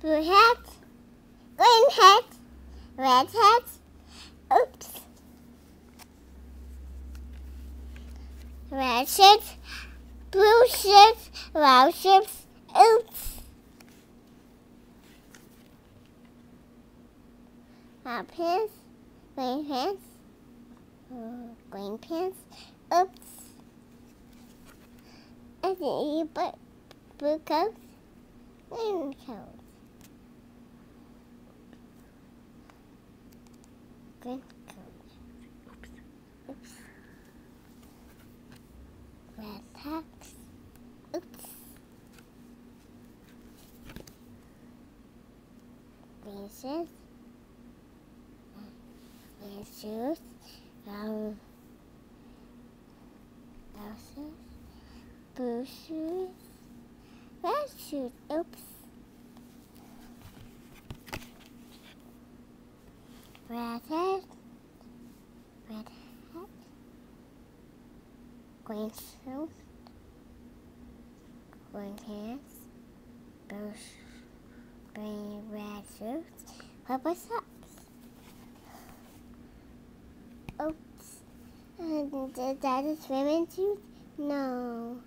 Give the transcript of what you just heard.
blue hat, green hat, red hat. Oops. Red shirt, blue shirt, brown shirt. Oops. Brown pants, green pants, green pants. Oops. I didn't eat blue coat, green coat. Green. Oops. Oops. Red. Oops. Shoes. Brown. Brown shoes. Blue shoes. Red shoes. Oops. Red hat. Red hat. Green suit. Green pants. Blue green red suit. Purple socks. Oops. And uh, is that a swimming suit? No.